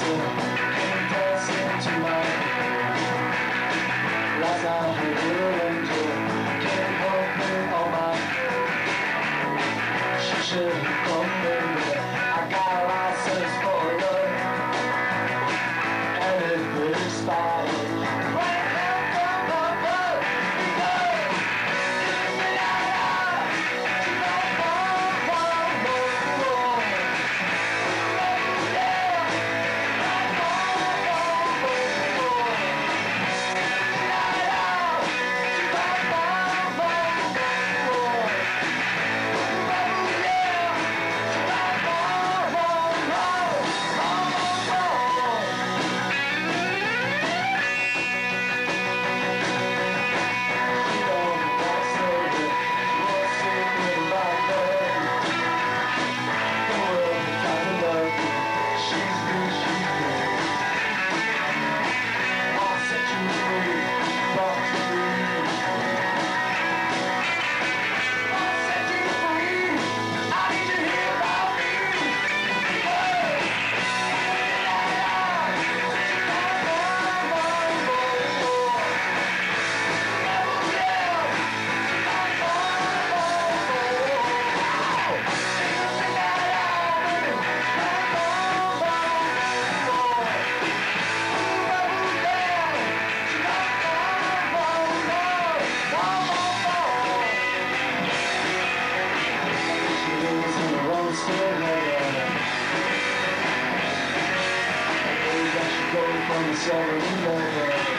Thank you. The 7-Eleven